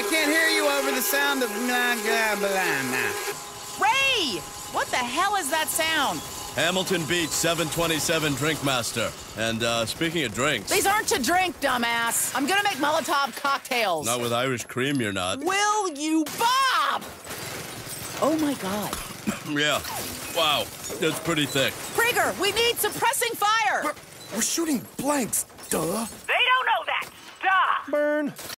I can't hear you over the sound of blah, blah, blah, blah. Ray! What the hell is that sound? Hamilton Beach 727 Drinkmaster. And uh, speaking of drinks, These aren't to drink, dumbass. I'm gonna make Molotov cocktails. not with Irish cream, you're not. Will you, Bob? Oh my god. Yeah. Wow. that's pretty thick. Krieger, we need suppressing fire! We're shooting blanks, duh. They don't know that. duh. Burn.